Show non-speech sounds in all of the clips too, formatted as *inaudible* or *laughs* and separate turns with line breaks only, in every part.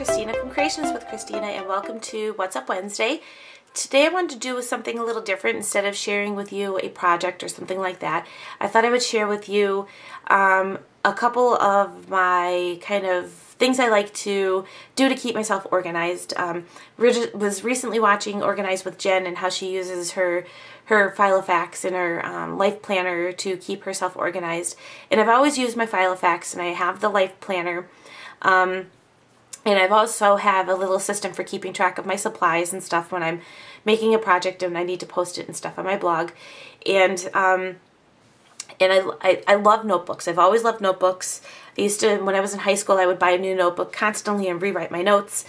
Christina from Creations with Christina and welcome to What's Up Wednesday. Today I wanted to do something a little different instead of sharing with you a project or something like that. I thought I would share with you um, a couple of my kind of things I like to do to keep myself organized. Um, was recently watching Organized with Jen and how she uses her her Filofax and her um, life planner to keep herself organized. And I've always used my Filofax and I have the life planner. Um, and I've also have a little system for keeping track of my supplies and stuff when I'm making a project and I need to post it and stuff on my blog. And um, and I, I, I love notebooks. I've always loved notebooks. I used to, when I was in high school, I would buy a new notebook constantly and rewrite my notes.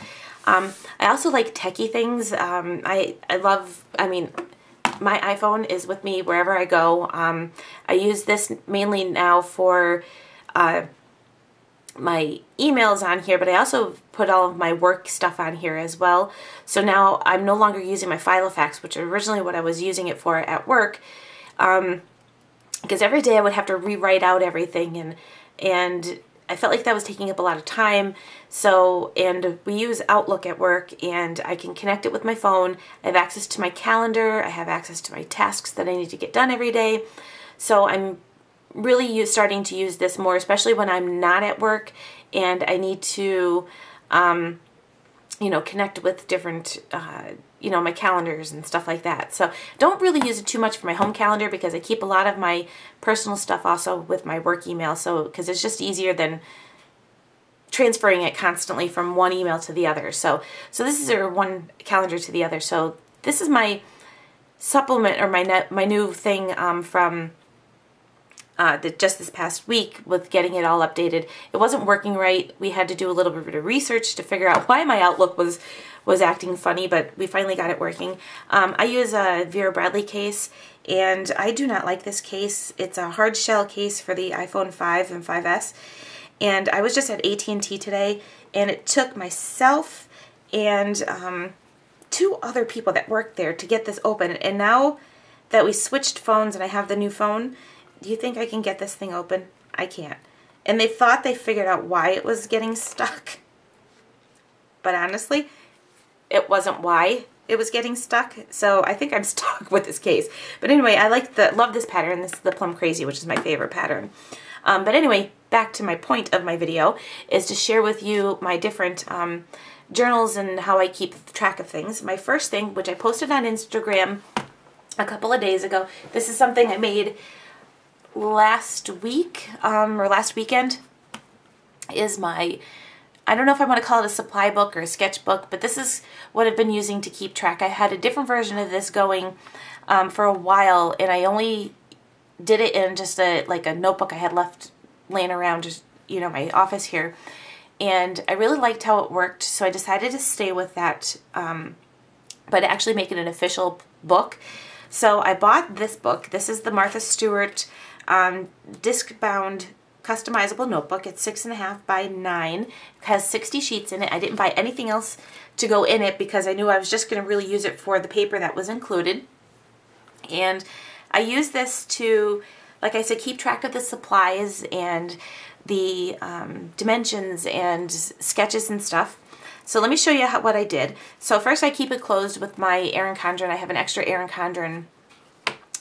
Um, I also like techie things. Um, I, I love, I mean, my iPhone is with me wherever I go. Um, I use this mainly now for uh, my emails on here, but I also put all of my work stuff on here as well. So now I'm no longer using my Filofax, which originally what I was using it for at work. Um, because every day I would have to rewrite out everything and and I felt like that was taking up a lot of time. So, and we use Outlook at work and I can connect it with my phone. I have access to my calendar. I have access to my tasks that I need to get done every day. So I'm really starting to use this more, especially when I'm not at work and I need to, um, you know, connect with different, uh, you know, my calendars and stuff like that. So don't really use it too much for my home calendar because I keep a lot of my personal stuff also with my work email. So, because it's just easier than transferring it constantly from one email to the other. So, so this is or one calendar to the other. So this is my supplement or my my new thing um, from uh, the, just this past week with getting it all updated. It wasn't working right. We had to do a little bit of research to figure out why my Outlook was was acting funny, but we finally got it working. Um, I use a Vera Bradley case, and I do not like this case. It's a hard shell case for the iPhone 5 and 5S, and I was just at AT&T today, and it took myself and um, two other people that worked there to get this open, and now that we switched phones and I have the new phone, do you think I can get this thing open? I can't. And they thought they figured out why it was getting stuck. But honestly, it wasn't why it was getting stuck. So I think I'm *laughs* stuck with this case. But anyway, I like the love this pattern. This is the Plum Crazy, which is my favorite pattern. Um, but anyway, back to my point of my video is to share with you my different um, journals and how I keep track of things. My first thing, which I posted on Instagram a couple of days ago, this is something I made last week um, or last weekend is my I don't know if I want to call it a supply book or a sketchbook, but this is what I've been using to keep track. I had a different version of this going um, for a while, and I only did it in just a like a notebook I had left laying around, just you know, my office here. And I really liked how it worked, so I decided to stay with that, um, but actually make it an official book. So I bought this book. This is the Martha Stewart um, disc-bound customizable notebook. It's six and a half by nine. It has 60 sheets in it. I didn't buy anything else to go in it because I knew I was just going to really use it for the paper that was included. And I use this to, like I said, keep track of the supplies and the um, dimensions and sketches and stuff. So let me show you how, what I did. So first I keep it closed with my Erin Condren. I have an extra Erin Condren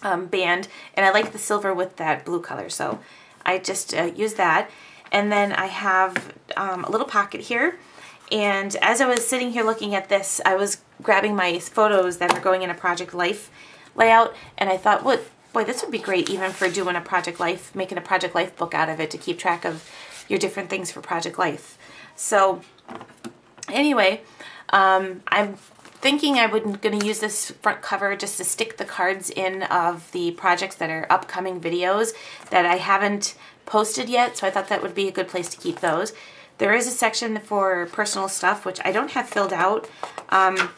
um, band and I like the silver with that blue color. So I just uh, use that. And then I have um, a little pocket here. And as I was sitting here looking at this I was grabbing my photos that are going in a Project Life layout. And I thought what boy this would be great even for doing a Project Life making a Project Life book out of it to keep track of your different things for Project Life. So anyway um, I'm thinking I'm going to use this front cover just to stick the cards in of the projects that are upcoming videos that I haven't posted yet, so I thought that would be a good place to keep those. There is a section for personal stuff, which I don't have filled out um,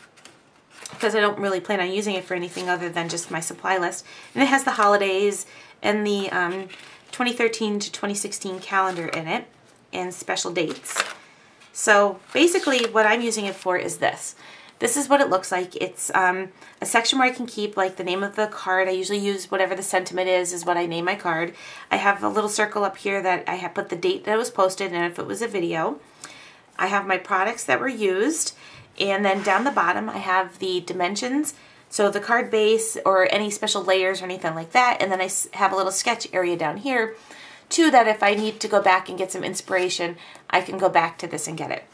because I don't really plan on using it for anything other than just my supply list. And it has the holidays and the um, 2013 to 2016 calendar in it and special dates. So basically what I'm using it for is this. This is what it looks like. It's um, a section where I can keep like the name of the card. I usually use whatever the sentiment is, is what I name my card. I have a little circle up here that I have put the date that it was posted and if it was a video. I have my products that were used, and then down the bottom I have the dimensions, so the card base or any special layers or anything like that, and then I have a little sketch area down here too that if I need to go back and get some inspiration, I can go back to this and get it.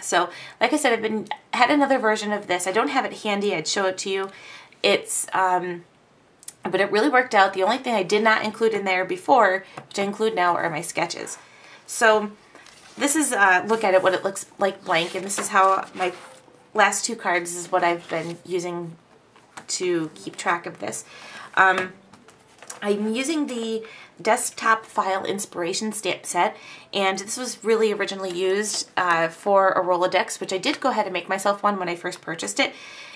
So, like I said, I've been had another version of this. I don't have it handy. I'd show it to you. It's, um, but it really worked out. The only thing I did not include in there before, which I include now, are my sketches. So, this is, uh, look at it, what it looks like blank, and this is how my last two cards is what I've been using to keep track of this. Um, I'm using the desktop file inspiration stamp set and this was really originally used uh, for a Rolodex which I did go ahead and make myself one when I first purchased it.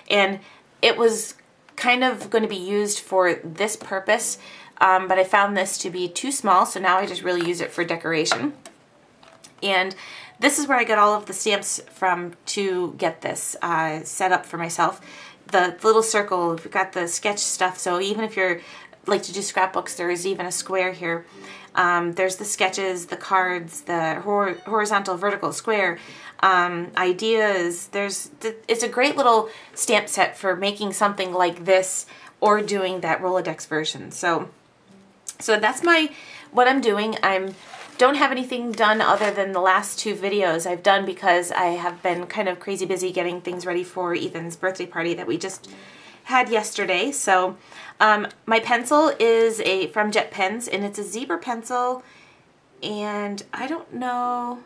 And it was kind of going to be used for this purpose um, but I found this to be too small so now I just really use it for decoration. And this is where I got all of the stamps from to get this uh, set up for myself. The little circle, we've got the sketch stuff, so even if you're like to do scrapbooks, there is even a square here. Um, there's the sketches, the cards, the hor horizontal, vertical, square, um, ideas. There's It's a great little stamp set for making something like this or doing that Rolodex version. So, so that's my, what I'm doing. I'm don't have anything done other than the last two videos I've done because I have been kind of crazy busy getting things ready for Ethan's birthday party that we just had yesterday. So um, my pencil is a from Jet Pens, and it's a zebra pencil, and I don't know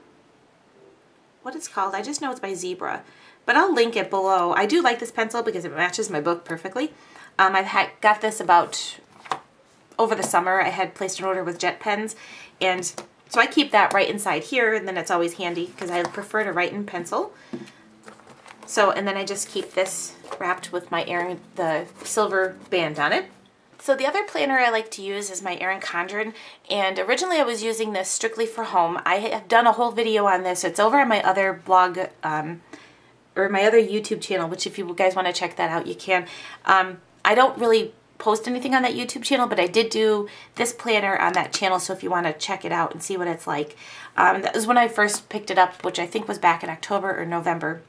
what it's called. I just know it's by Zebra, but I'll link it below. I do like this pencil because it matches my book perfectly. Um, I've got this about over the summer. I had placed an order with Jet Pens, and so I keep that right inside here, and then it's always handy because I prefer to write in pencil. So, and then I just keep this wrapped with my Erin, the silver band on it. So the other planner I like to use is my Erin Condren, and originally I was using this strictly for home. I have done a whole video on this. It's over on my other blog, um, or my other YouTube channel, which if you guys want to check that out, you can. Um, I don't really post anything on that YouTube channel, but I did do this planner on that channel, so if you want to check it out and see what it's like. Um, that was when I first picked it up, which I think was back in October or November.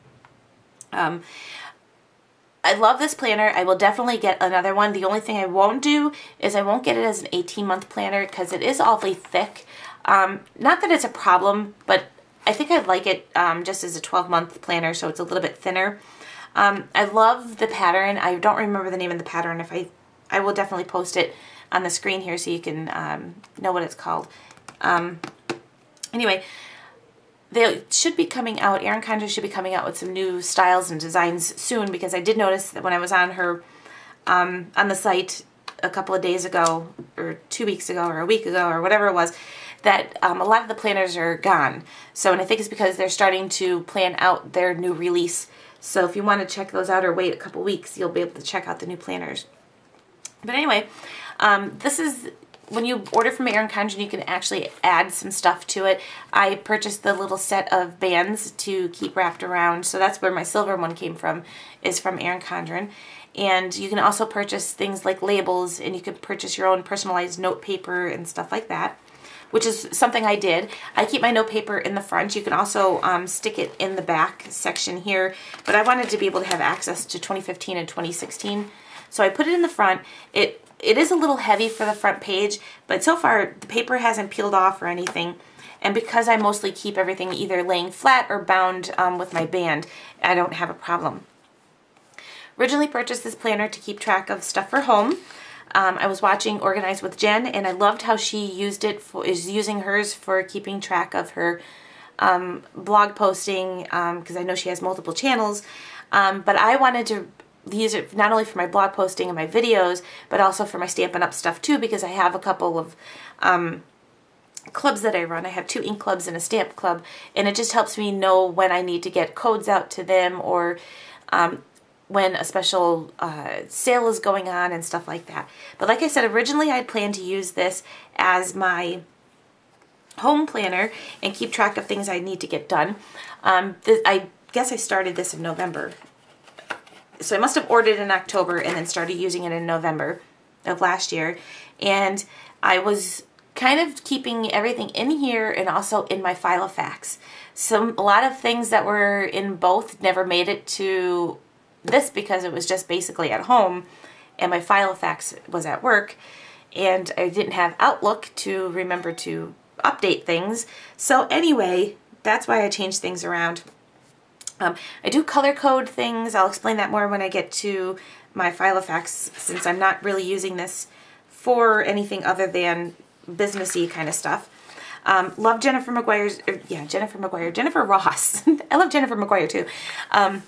Um, I love this planner. I will definitely get another one. The only thing I won't do is I won't get it as an 18-month planner because it is awfully thick. Um, not that it's a problem, but I think I'd like it um, just as a 12-month planner, so it's a little bit thinner. Um, I love the pattern. I don't remember the name of the pattern. If I, I will definitely post it on the screen here so you can um, know what it's called. Um, anyway, they should be coming out, Erin Condren should be coming out with some new styles and designs soon because I did notice that when I was on her, um, on the site a couple of days ago, or two weeks ago, or a week ago, or whatever it was, that um, a lot of the planners are gone. So, and I think it's because they're starting to plan out their new release. So if you want to check those out or wait a couple weeks, you'll be able to check out the new planners. But anyway, um, this is when you order from Erin Condren, you can actually add some stuff to it. I purchased the little set of bands to keep wrapped around, so that's where my silver one came from, is from Erin Condren. And you can also purchase things like labels, and you can purchase your own personalized note paper and stuff like that, which is something I did. I keep my note paper in the front. You can also um, stick it in the back section here, but I wanted to be able to have access to 2015 and 2016. So I put it in the front. It it is a little heavy for the front page, but so far the paper hasn't peeled off or anything. And because I mostly keep everything either laying flat or bound um, with my band, I don't have a problem. Originally purchased this planner to keep track of stuff for home. Um, I was watching Organize with Jen, and I loved how she used it for is using hers for keeping track of her um, blog posting because um, I know she has multiple channels. Um, but I wanted to use it not only for my blog posting and my videos, but also for my Stampin' Up! stuff too, because I have a couple of um, clubs that I run. I have two ink clubs and a stamp club, and it just helps me know when I need to get codes out to them or um, when a special uh, sale is going on and stuff like that. But like I said, originally I had planned to use this as my home planner and keep track of things I need to get done. Um, I guess I started this in November so I must have ordered in October and then started using it in November of last year. And I was kind of keeping everything in here and also in my Filofax. Some a lot of things that were in both never made it to this because it was just basically at home and my Filofax was at work and I didn't have Outlook to remember to update things. So anyway, that's why I changed things around. Um, I do color code things. I'll explain that more when I get to my file Filofax since I'm not really using this for anything other than businessy kind of stuff. Um, love Jennifer McGuire's, er, yeah, Jennifer McGuire, Jennifer Ross. *laughs* I love Jennifer McGuire too. Um,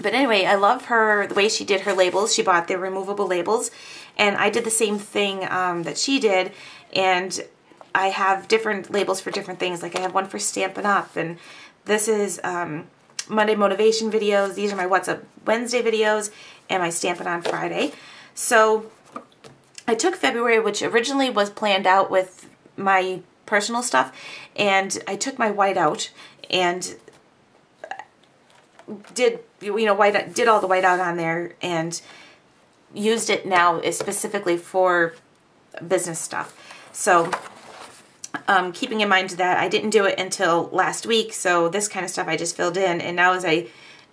but anyway, I love her, the way she did her labels. She bought the removable labels and I did the same thing um, that she did and I have different labels for different things. Like I have one for Stampin' Up and this is um, Monday motivation videos. These are my What's Up Wednesday videos and my Stampin' On Friday. So I took February, which originally was planned out with my personal stuff, and I took my white out and did you know white did all the white out on there and used it now is specifically for business stuff. So um, keeping in mind that I didn't do it until last week, so this kind of stuff I just filled in, and now as I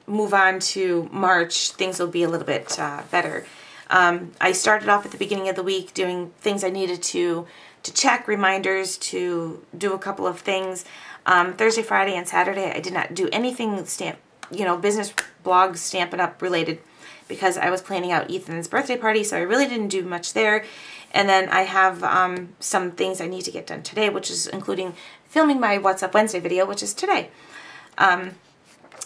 move on to March, things will be a little bit uh, better. Um, I started off at the beginning of the week doing things I needed to to check, reminders to do a couple of things. Um, Thursday, Friday, and Saturday, I did not do anything stamp, you know, business blogs, Stampin' Up related because I was planning out Ethan's birthday party, so I really didn't do much there. And then I have um, some things I need to get done today, which is including filming my What's Up Wednesday video, which is today. Um,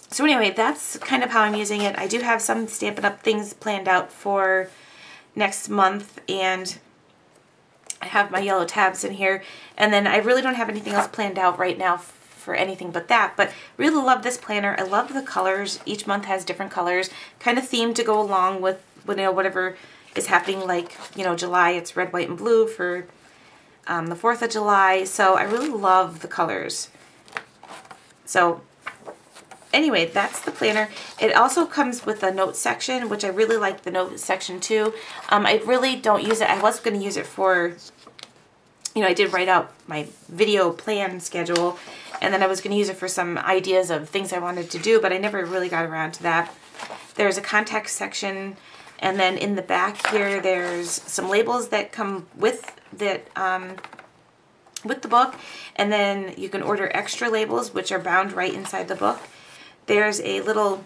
so anyway, that's kind of how I'm using it. I do have some Stampin' Up things planned out for next month, and I have my yellow tabs in here. And then I really don't have anything else planned out right now for anything but that. But really love this planner. I love the colors. Each month has different colors, kind of themed to go along with, you know, whatever is happening. Like, you know, July, it's red, white, and blue for um, the 4th of July. So I really love the colors. So anyway, that's the planner. It also comes with a note section, which I really like the note section too. Um, I really don't use it. I was going to use it for, you know, I did write out my video plan schedule, and then I was going to use it for some ideas of things I wanted to do, but I never really got around to that. There's a contact section, and then in the back here, there's some labels that come with that um, with the book, and then you can order extra labels, which are bound right inside the book. There's a little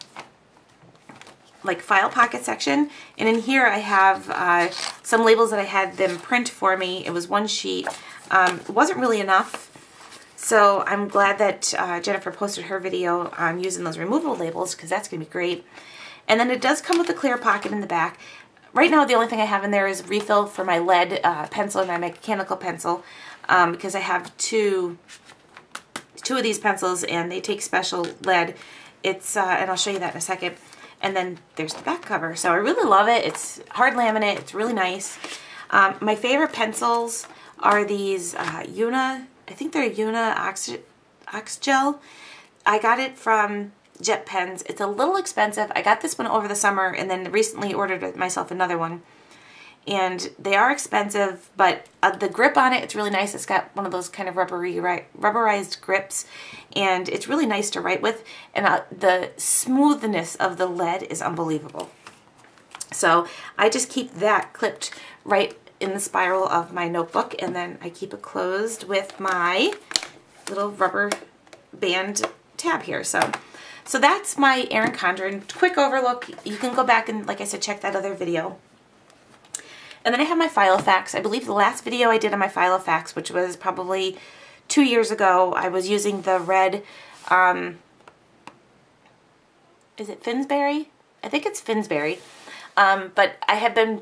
like file pocket section and in here I have uh, some labels that I had them print for me. It was one sheet. Um, it wasn't really enough so I'm glad that uh, Jennifer posted her video on using those removable labels because that's going to be great. And then it does come with a clear pocket in the back. Right now the only thing I have in there is refill for my lead uh, pencil and my mechanical pencil um, because I have two two of these pencils and they take special lead it's, uh, and I'll show you that in a second. And then there's the back cover. So I really love it. It's hard laminate. It's really nice. Um, my favorite pencils are these uh, I think they're Uni Ox, Ox Gel. I got it from Jet Pens. It's a little expensive. I got this one over the summer and then recently ordered myself another one and they are expensive, but uh, the grip on it, it's really nice. It's got one of those kind of rubbery, rubberized grips, and it's really nice to write with, and uh, the smoothness of the lead is unbelievable. So I just keep that clipped right in the spiral of my notebook, and then I keep it closed with my little rubber band tab here. So so that's my Erin Condren quick overlook. You can go back and, like I said, check that other video. And then I have my Filofax. I believe the last video I did on my Filofax, which was probably two years ago, I was using the red, um, is it Finsbury? I think it's Finsbury. Um, but I have been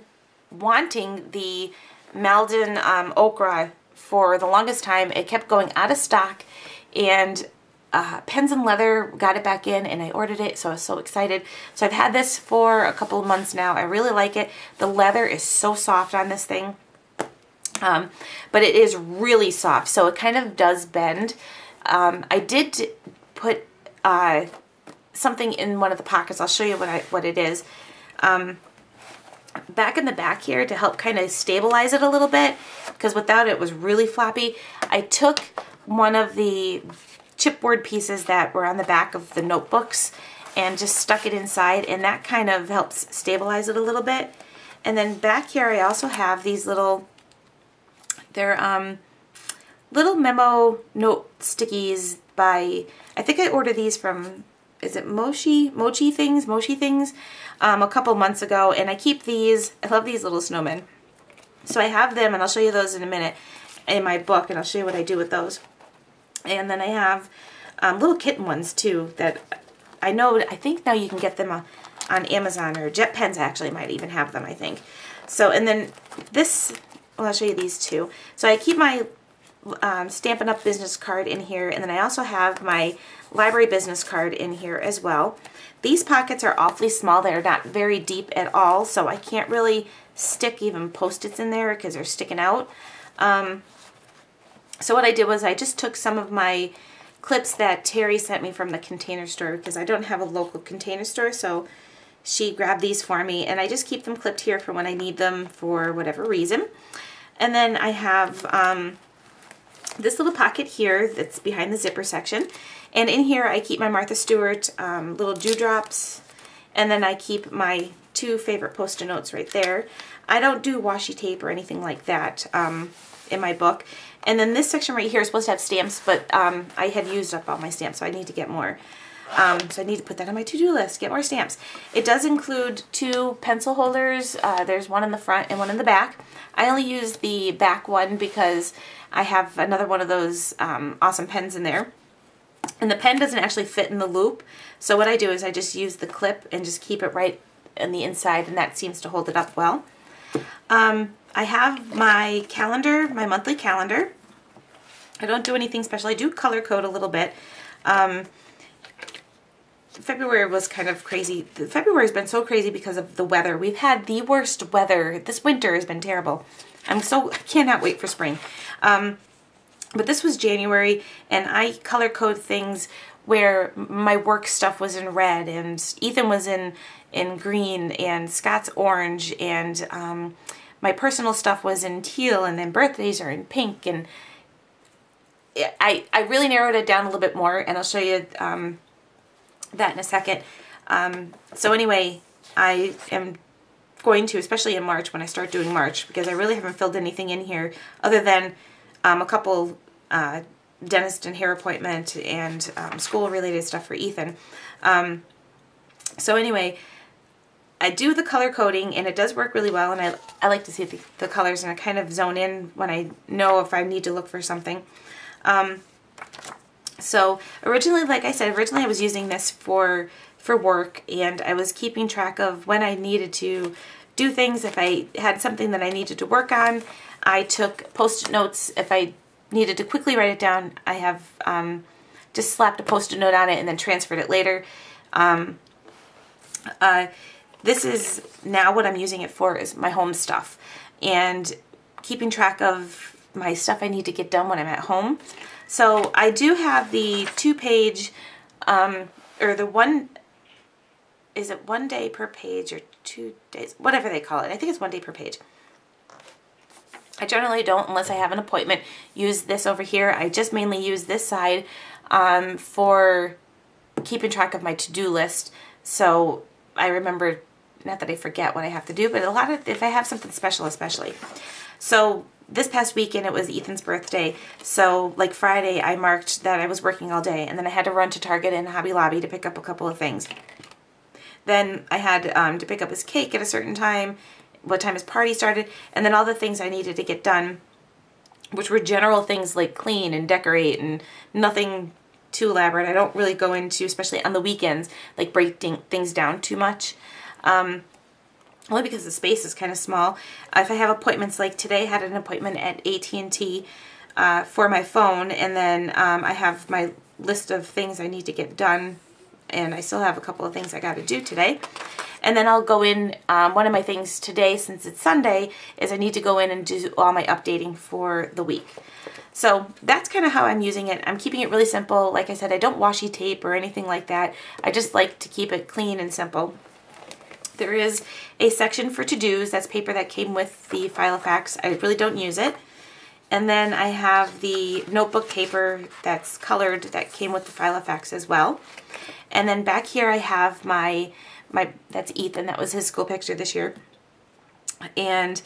wanting the Malden um, Ochre for the longest time. It kept going out of stock and uh, Pens and Leather got it back in and I ordered it so I was so excited. So I've had this for a couple of months now. I really like it. The leather is so soft on this thing. Um, but it is really soft so it kind of does bend. Um, I did put uh, something in one of the pockets. I'll show you what, I, what it is. Um, back in the back here to help kind of stabilize it a little bit because without it, it was really floppy. I took one of the chipboard pieces that were on the back of the notebooks and just stuck it inside and that kind of helps stabilize it a little bit. And then back here I also have these little, they're um, little memo note stickies by, I think I ordered these from, is it Mochi, Mochi Things, Mochi Things, um, a couple months ago. And I keep these, I love these little snowmen. So I have them, and I'll show you those in a minute in my book, and I'll show you what I do with those. And then I have um, little kitten ones, too, that I know, I think now you can get them on, on Amazon, or Jet Pens actually might even have them, I think. So, and then this, well, I'll show you these two. So I keep my um, Stampin' Up! business card in here, and then I also have my library business card in here as well. These pockets are awfully small. They're not very deep at all, so I can't really stick even post-its in there because they're sticking out. Um, so what I did was I just took some of my clips that Terry sent me from the container store because I don't have a local container store, so she grabbed these for me, and I just keep them clipped here for when I need them for whatever reason. And then I have um, this little pocket here that's behind the zipper section. And in here I keep my Martha Stewart um, little dewdrops and then I keep my two favorite post-it notes right there. I don't do washi tape or anything like that um, in my book. And then this section right here is supposed to have stamps, but um, I had used up all my stamps, so I need to get more. Um, so I need to put that on my to-do list, get more stamps. It does include two pencil holders. Uh, there's one in the front and one in the back. I only use the back one because I have another one of those um, awesome pens in there. And the pen doesn't actually fit in the loop. So what I do is I just use the clip and just keep it right in the inside and that seems to hold it up well. Um, I have my calendar, my monthly calendar. I don't do anything special. I do color code a little bit. Um, February was kind of crazy. February has been so crazy because of the weather. We've had the worst weather. This winter has been terrible. I'm so, I cannot wait for spring. Um, but this was January and I color code things where my work stuff was in red and Ethan was in, in green and Scott's orange and um, my personal stuff was in teal and then birthdays are in pink and I, I really narrowed it down a little bit more and I'll show you um, that in a second. Um, so anyway, I am going to, especially in March when I start doing March, because I really haven't filled anything in here other than um, a couple uh, dentist and hair appointment and um, school related stuff for Ethan. Um, so anyway, I do the color coding and it does work really well and I, I like to see the, the colors and I kind of zone in when I know if I need to look for something. Um, so originally, like I said, originally I was using this for for work and I was keeping track of when I needed to do things. If I had something that I needed to work on, I took post-it notes. If I needed to quickly write it down, I have um, just slapped a post-it note on it and then transferred it later. Um, uh, this is now what I'm using it for is my home stuff and keeping track of my stuff I need to get done when I'm at home. So I do have the two-page, um, or the one, is it one day per page or two days, whatever they call it. I think it's one day per page. I generally don't, unless I have an appointment, use this over here. I just mainly use this side um, for keeping track of my to-do list. So I remember, not that I forget what I have to do, but a lot of, if I have something special especially. So this past weekend it was Ethan's birthday, so like Friday I marked that I was working all day and then I had to run to Target and Hobby Lobby to pick up a couple of things. Then I had um, to pick up his cake at a certain time, what time his party started, and then all the things I needed to get done, which were general things like clean and decorate and nothing too elaborate. I don't really go into, especially on the weekends, like breaking things down too much. Um, only because the space is kind of small. If I have appointments like today, I had an appointment at AT&T uh, for my phone and then um, I have my list of things I need to get done and I still have a couple of things I got to do today. And then I'll go in, um, one of my things today, since it's Sunday, is I need to go in and do all my updating for the week. So that's kind of how I'm using it. I'm keeping it really simple. Like I said, I don't washi tape or anything like that. I just like to keep it clean and simple. There is a section for to-dos. That's paper that came with the Filofax. I really don't use it. And then I have the notebook paper that's colored that came with the Filofax as well. And then back here I have my, my that's Ethan, that was his school picture this year. And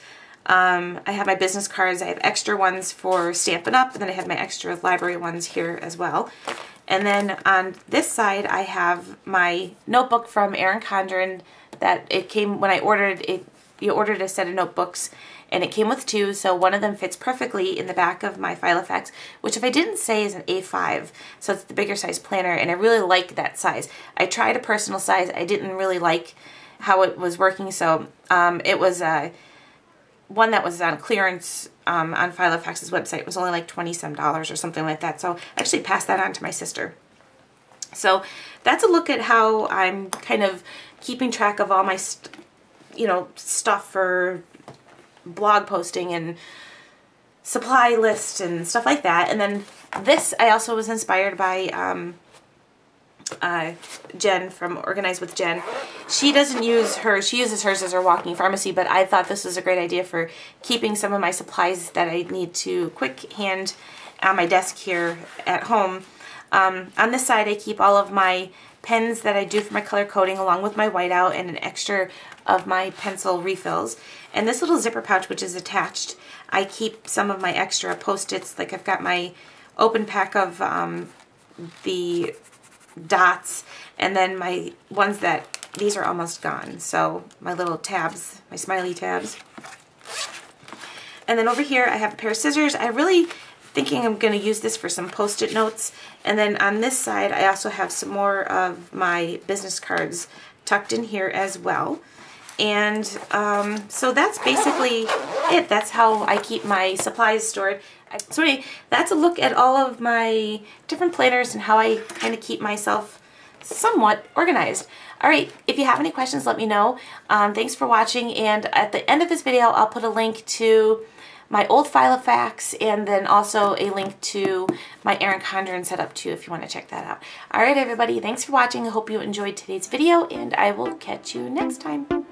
um, I have my business cards. I have extra ones for Stampin' Up! And then I have my extra library ones here as well. And then on this side, I have my notebook from Erin Condren that it came when I ordered it. You ordered a set of notebooks and it came with two, so one of them fits perfectly in the back of my Filofax, which if I didn't say is an A5, so it's the bigger size planner, and I really like that size. I tried a personal size, I didn't really like how it was working, so um, it was uh, one that was on clearance um, on Filofax's website. It was only like 20 some dollars or something like that, so I actually passed that on to my sister. So that's a look at how I'm kind of keeping track of all my, you know, stuff for blog posting and supply list and stuff like that. And then this I also was inspired by um, uh, Jen from Organize with Jen. She doesn't use her, she uses hers as her walking pharmacy, but I thought this was a great idea for keeping some of my supplies that I need to quick hand on my desk here at home. Um, on this side I keep all of my pens that I do for my color coding along with my whiteout and an extra of my pencil refills. And this little zipper pouch which is attached, I keep some of my extra post-its, like I've got my open pack of um, the dots and then my ones that, these are almost gone. So my little tabs, my smiley tabs. And then over here I have a pair of scissors. I really thinking I'm going to use this for some post-it notes. And then on this side, I also have some more of my business cards tucked in here as well. And um, so that's basically it. That's how I keep my supplies stored. So anyway, that's a look at all of my different planners and how I kind of keep myself somewhat organized. All right, if you have any questions, let me know. Um, thanks for watching, and at the end of this video, I'll put a link to my old file of Filofax and then also a link to my Erin Condren setup too if you want to check that out. All right, everybody, thanks for watching. I hope you enjoyed today's video, and I will catch you next time.